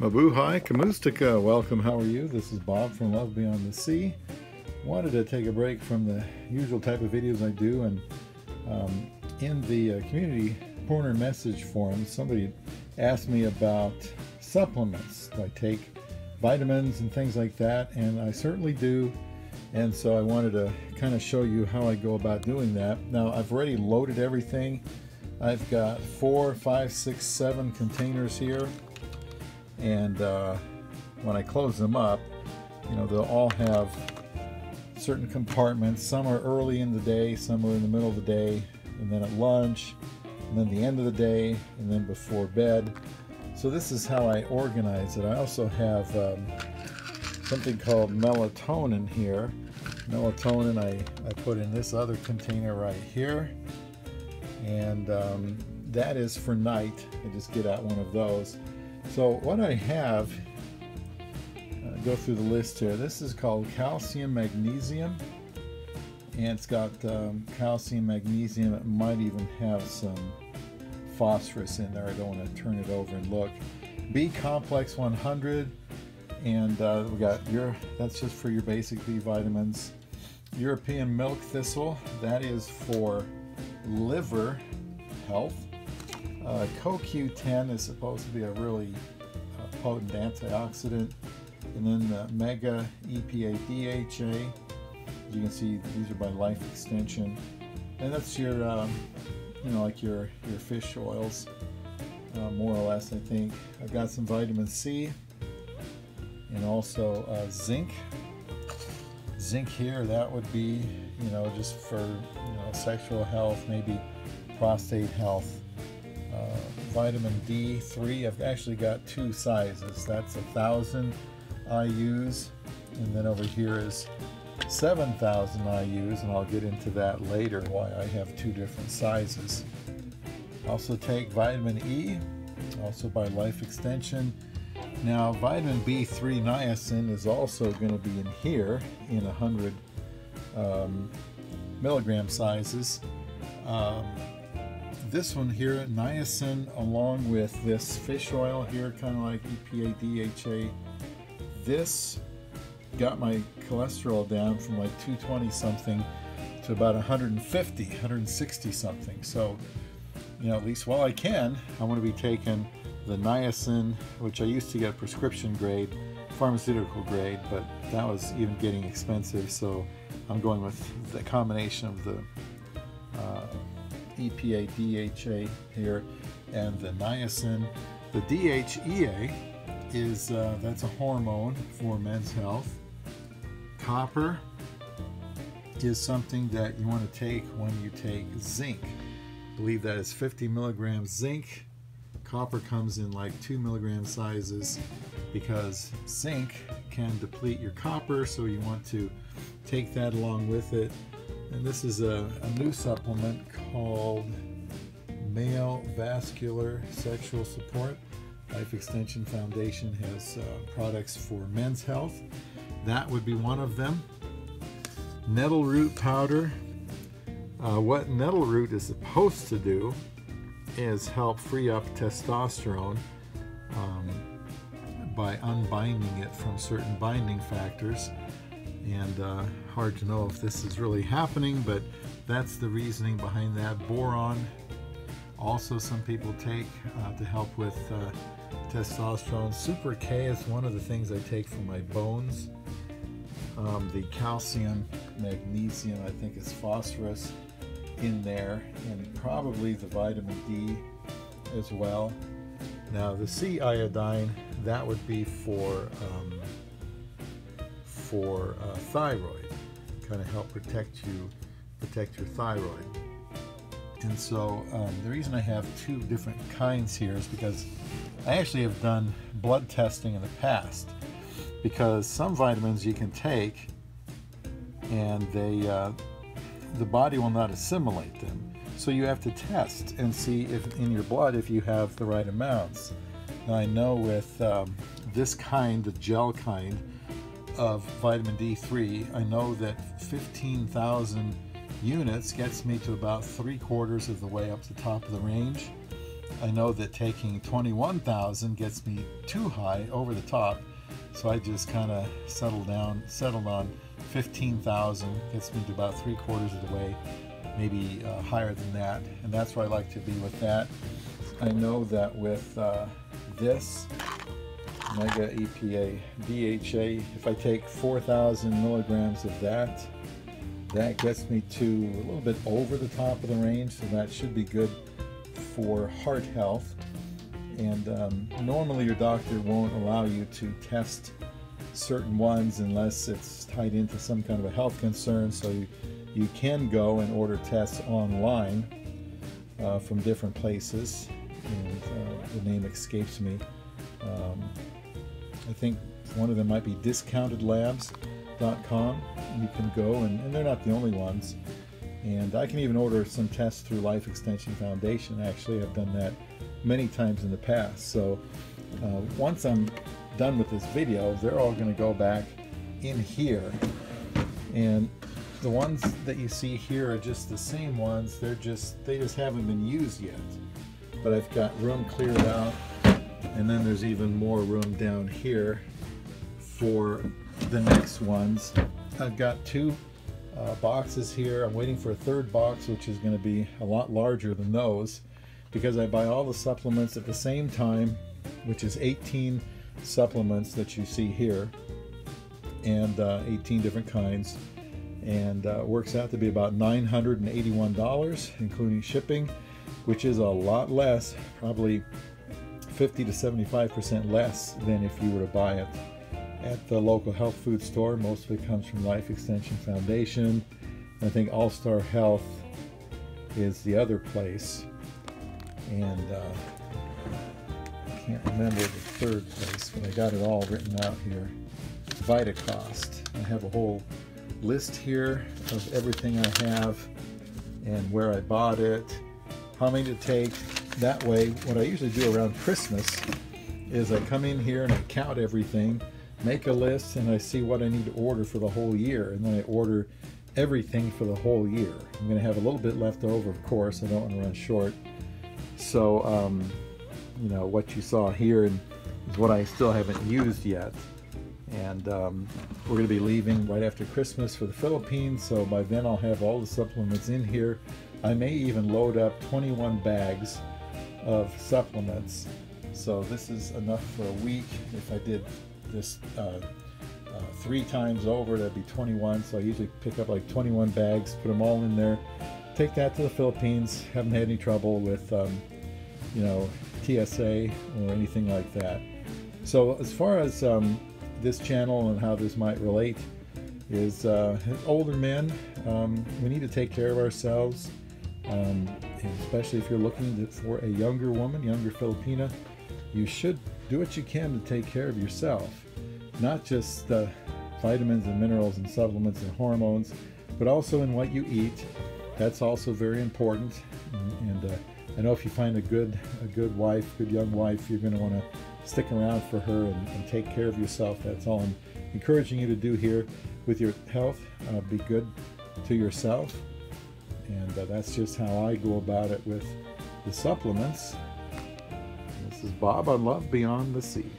Mabuhay Kamustika, welcome. How are you? This is Bob from Love Beyond the Sea. Wanted to take a break from the usual type of videos I do, and um, in the uh, community corner message forum, somebody asked me about supplements. I take vitamins and things like that, and I certainly do. And so I wanted to kind of show you how I go about doing that. Now I've already loaded everything. I've got four, five, six, seven containers here and uh, when I close them up you know they'll all have certain compartments. Some are early in the day some are in the middle of the day and then at lunch and then the end of the day and then before bed. So this is how I organize it. I also have um, something called melatonin here. Melatonin I, I put in this other container right here. And um, that is for night. I just get out one of those so what I have, uh, go through the list here. This is called calcium magnesium, and it's got um, calcium magnesium. It might even have some phosphorus in there. I don't want to turn it over and look. B complex 100, and uh, we got your. That's just for your basic B vitamins. European milk thistle. That is for liver health. Uh, CoQ10 is supposed to be a really uh, potent antioxidant. And then the Mega EPA DHA. As you can see, these are by Life Extension. And that's your, um, you know, like your, your fish oils, uh, more or less, I think. I've got some vitamin C and also uh, zinc. Zinc here, that would be, you know, just for, you know, sexual health, maybe prostate health uh, vitamin D3. I've actually got two sizes. That's a thousand IU's, and then over here is 7,000 IU's, and I'll get into that later why I have two different sizes. Also take vitamin E, also by Life Extension. Now vitamin B3 niacin is also going to be in here in 100 um, milligram sizes. Um, this one here, niacin, along with this fish oil here, kind of like EPA DHA. This got my cholesterol down from like 220 something to about 150, 160 something. So, you know, at least while I can, I want to be taking the niacin, which I used to get prescription grade, pharmaceutical grade, but that was even getting expensive. So I'm going with the combination of the EPA DHA here and the niacin. The DHEA is uh, that's a hormone for men's health. Copper is something that you want to take when you take zinc. I believe that is 50 milligrams zinc. Copper comes in like 2 milligram sizes because zinc can deplete your copper, so you want to take that along with it. And this is a, a new supplement called Male Vascular Sexual Support. Life Extension Foundation has uh, products for men's health. That would be one of them. Nettle root powder. Uh, what nettle root is supposed to do is help free up testosterone um, by unbinding it from certain binding factors and uh, hard to know if this is really happening, but that's the reasoning behind that. Boron, also some people take uh, to help with uh, testosterone. Super K is one of the things I take for my bones. Um, the calcium, magnesium, I think is phosphorus in there, and probably the vitamin D as well. Now the Sea-Iodine, that would be for um, for uh, thyroid, kind of help protect you, protect your thyroid. And so um, the reason I have two different kinds here is because I actually have done blood testing in the past because some vitamins you can take and they uh, the body will not assimilate them. So you have to test and see if in your blood if you have the right amounts. Now I know with um, this kind, the gel kind, of vitamin D3, I know that 15,000 units gets me to about three quarters of the way up the top of the range. I know that taking 21,000 gets me too high over the top, so I just kind of settled down, settled on 15,000, gets me to about three quarters of the way, maybe uh, higher than that, and that's where I like to be with that. I know that with uh, this Mega EPA DHA, if I take 4,000 milligrams of that, that gets me to a little bit over the top of the range, so that should be good for heart health. And um, normally your doctor won't allow you to test certain ones unless it's tied into some kind of a health concern. So you, you can go and order tests online uh, from different places. And uh, the name escapes me. Um, I think one of them might be discountedlabs.com. You can go, and, and they're not the only ones. And I can even order some tests through Life Extension Foundation. Actually, I've done that many times in the past. So uh, once I'm done with this video, they're all going to go back in here. And the ones that you see here are just the same ones. They're just, they just haven't been used yet. But I've got room cleared out and then there's even more room down here for the next ones. I've got two uh, boxes here. I'm waiting for a third box, which is going to be a lot larger than those because I buy all the supplements at the same time, which is 18 supplements that you see here and uh, 18 different kinds and uh, works out to be about $981 including shipping which is a lot less probably 50 to 75% less than if you were to buy it at the local health food store. Most of it comes from Life Extension Foundation. I think All Star Health is the other place. And uh, I can't remember the third place, but I got it all written out here. VitaCost. I have a whole list here of everything I have and where I bought it, how many to take, that way, what I usually do around Christmas is I come in here and I count everything, make a list, and I see what I need to order for the whole year. And then I order everything for the whole year. I'm going to have a little bit left over, of course. I don't want to run short. So, um, you know, what you saw here is what I still haven't used yet. And um, we're going to be leaving right after Christmas for the Philippines. So by then I'll have all the supplements in here. I may even load up 21 bags of supplements. So this is enough for a week. If I did this uh, uh, three times over, that'd be 21. So I usually pick up like 21 bags, put them all in there, take that to the Philippines. Haven't had any trouble with, um, you know, TSA or anything like that. So as far as um, this channel and how this might relate is uh, older men, um, we need to take care of ourselves. Um, especially if you're looking for a younger woman, younger Filipina, you should do what you can to take care of yourself. Not just the vitamins and minerals and supplements and hormones, but also in what you eat. That's also very important. And, uh, I know if you find a good, a good wife, good young wife, you're going to want to stick around for her and, and, take care of yourself. That's all I'm encouraging you to do here with your health. Uh, be good to yourself and uh, that's just how I go about it with the supplements. This is Bob on Love Beyond the Sea.